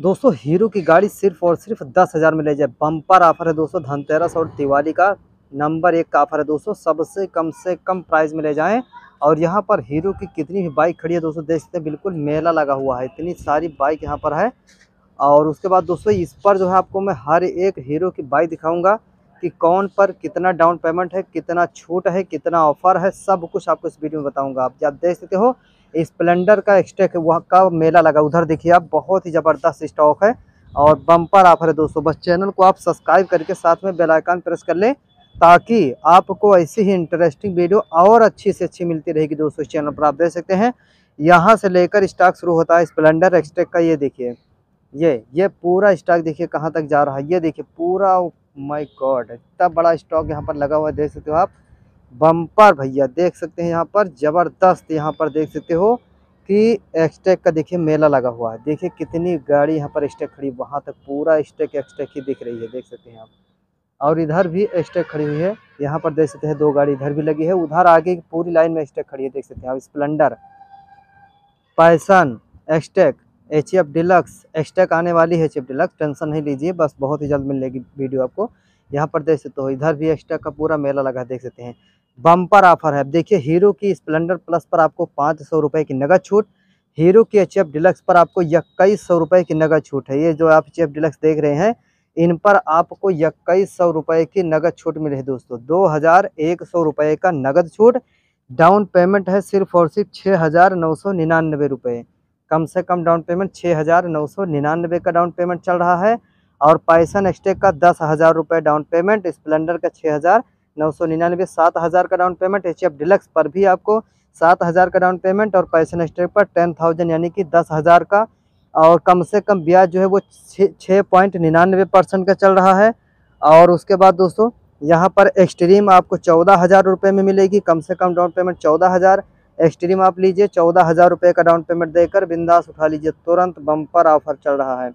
दोस्तों, हीरो की गाड़ी सिर्फ़ और सिर्फ़ दस हज़ार में ले जाए। बम्पर ऑफ़र है दोस्तों, धनतेरस और दिवाली का नंबर एक का ऑफ़र है दोस्तों। सबसे कम से कम प्राइस में ले जाएँ। और यहाँ पर हीरो की कितनी भी बाइक खड़ी है दोस्तों, देख सकते हैं, बिल्कुल मेला लगा हुआ है। इतनी सारी बाइक यहाँ पर है। और उसके बाद दोस्तों, इस पर जो है आपको मैं हर एक हीरो की बाइक दिखाऊँगा कि कौन पर कितना डाउन पेमेंट है, कितना छूट है, कितना ऑफ़र है। सब कुछ आपको इस वीडियो में बताऊँगा। आप देख सकते हो स्प्लेंडर का एक्सटेक वहाँ का मेला लगा? उधर देखिए आप, बहुत ही ज़बरदस्त स्टॉक है और बम्पर ऑफ़र है दोस्तों, बस चैनल को आप सब्सक्राइब करके साथ में बेल आइकन प्रेस कर लें ताकि आपको ऐसी ही इंटरेस्टिंग वीडियो और अच्छी से अच्छी मिलती रहेगी दोस्तों, इस चैनल पर आप देख सकते हैं। यहाँ से लेकर स्टॉक शुरू होता है स्प्लेंडर एक्सटेक का, ये देखिए, ये ये पूरा स्टॉक देखिए कहाँ तक जा रहा है, ये देखिए पूरा माय गॉड इतना बड़ा स्टॉक यहाँ पर लगा हुआ है, देख सकते हो आप। बम्पर भैया, देख सकते हैं यहाँ पर, ज़बरदस्त यहाँ पर देख सकते हो कि एक्सटेक का देखिए मेला लगा हुआ है। देखिए कितनी गाड़ी यहाँ पर स्टेक खड़ी, वहाँ तक पूरा स्टेक एक्सटेक ही दिख रही है, देख सकते हैं आप। और इधर भी स्टेक खड़ी हुई है, यहाँ पर देख सकते हैं दो गाड़ी इधर भी लगी है, उधर आगे पूरी लाइन में स्टेक खड़ी है, देख सकते हैं आप Splendor Passion XTEC H F Deluxe XTEC आने वाली है एच एफ़ डिलक्स टेंशन नहीं लीजिए, बस बहुत ही जल्द मिलेगी वीडियो आपको। यहाँ पर देख सकते हो, इधर भी एक्सटेक का पूरा मेला लगा देख सकते हैं। बम्पर ऑफ़र है। देखिए, हीरो की स्प्लेंडर प्लस पर आपको पाँच सौ रुपये की नगद छूट, हीरो की एच एफ़ डिलक्स पर आपको इक्कीस सौ रुपये की नगद छूट है। ये जो आप एच एफ़ डिलक्स देख रहे हैं, इन पर आपको इक्कीस सौ रुपये की नगद छूट मिल है दोस्तों। दो हज़ार एक सौ रुपये का नगद छूट, डाउन पेमेंट है सिर्फ़ और सिर्फ़ छः हज़ार नौ सौ निन्यानवे रुपये कम से कम डाउन पेमेंट छः हज़ार नौ सौ निन्यानवे का डाउन पेमेंट चल रहा है और पैसन एक्सटेक का दस हज़ार रुपये डाउन पेमेंट, स्प्लेंडर का छः हज़ार नौ सौ निन्यानवे, सात हज़ार का down payment H F deluxe पर भी आपको सात हज़ार का डाउन पेमेंट और पैसन एक्सटेक पर टेन थाउज़ेंड, यानी कि दस हज़ार का। और कम से कम ब्याज जो है वो छः पॉइंट निन्यानवे परसेंट का चल रहा है। और उसके बाद दोस्तों, यहाँ पर एक्सट्रीम आपको चौदह हज़ार रुपये में मिलेगी। कम से कम डाउन पेमेंट चौदह हज़ार। एक्सट्रीम आप लीजिए, चौदह हज़ार रुपये का डाउन पेमेंट देकर बिंदास उठा लीजिए। तुरंत बम्पर ऑफ़र चल रहा है।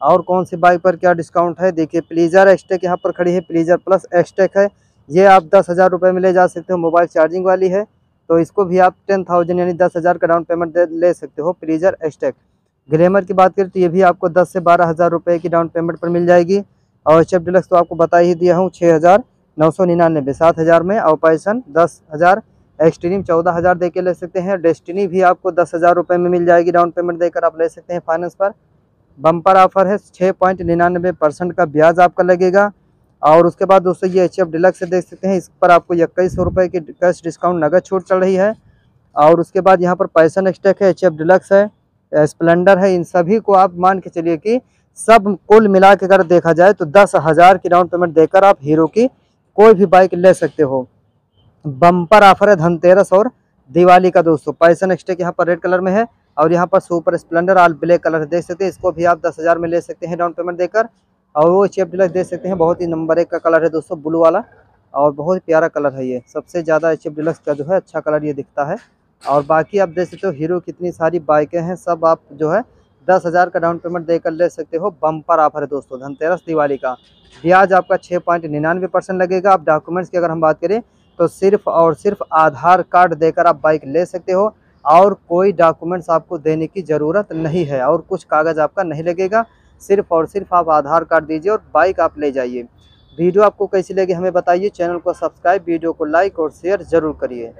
और कौन सी बाइक पर क्या डिस्काउंट है? देखिए प्लीज़र एक्सटेक यहाँ पर खड़ी है। प्लीज़र प्लस एक्सटेक है। ये आप दस हज़ार रुपये में ले जा सकते हो, मोबाइल चार्जिंग वाली है। तो इसको भी आप टेन थाउज़ेंड यानी दस हज़ार का डाउन पेमेंट ले सकते हो प्लीज़र एक्सटेक ग्लैमर की बात करें तो ये भी आपको दस से बारह हज़ार रुपये की डाउन पेमेंट पर मिल जाएगी। और एफ़ डिलक्स तो आपको बता ही दिया हूँ छः हज़ार नौ सौ निन्यानवे सात हज़ार में और पैसन दस हज़ार एक्सट्रीम, चौदह हज़ार दे के ले सकते हैं। डेस्टिनी भी आपको दस हज़ार रुपये में मिल जाएगी डाउन पेमेंट देकर आप ले सकते हैं फाइनेंस पर। बम्पर ऑफ़र है छः पॉइंट निन्यानवे परसेंट का ब्याज आपका लगेगा। और उसके बाद दोस्तों ये एच एफ़ डिलक्स देख सकते हैं, इस पर आपको इक्कीस सौ रुपये की कैश डिस्काउंट नगद छूट चल रही है। और उसके बाद यहाँ पर पैसन एक्सटेक है एच एफ़ डिलक्स है स्प्लेंडर है, इन सभी को आप मान के चलिए कि सब कुल मिला के अगर देखा जाए तो दस हज़ार की डाउन पेमेंट देकर आप हीरो की कोई भी बाइक ले सकते हो। बम्पर ऑफ़र है धनतेरस और दिवाली का दोस्तों, पैसन एक्सटेक यहाँ पर रेड कलर में है और यहाँ पर super Splendor, all black colour देख सकते हैं, इसको भी आप दस हज़ार में ले सकते हैं डाउन पेमेंट देकर। और वो चेप डिलक्स देख सकते हैं, बहुत ही नंबर एक का कलर है दोस्तों ब्लू वाला, और बहुत प्यारा कलर है ये। सबसे ज़्यादा एच डिलक्स का जो है अच्छा कलर ये दिखता है। और बाकी आप देख सकते हो हीरो कितनी सारी बाइकें हैं, सब आप जो है, दस हज़ार का डाउन पेमेंट देकर ले सकते हो। बम्पर ऑफ़र है दोस्तों, धनतेरस दिवाली का। ब्याज आपका छः पॉइंट निन्यानवे परसेंट लगेगा। आप डॉक्यूमेंट्स की अगर हम बात करें तो सिर्फ़ और सिर्फ़ आधार कार्ड देकर आप बाइक ले सकते हो। और कोई डॉक्यूमेंट्स आपको देने की ज़रूरत नहीं है, और कुछ कागज़ आपका नहीं लगेगा। सिर्फ़ और सिर्फ़ आप आधार कार्ड दीजिए और बाइक आप ले जाइए। वीडियो आपको कैसी लगी हमें बताइए, चैनल को सब्सक्राइब, वीडियो को लाइक और शेयर ज़रूर करिए।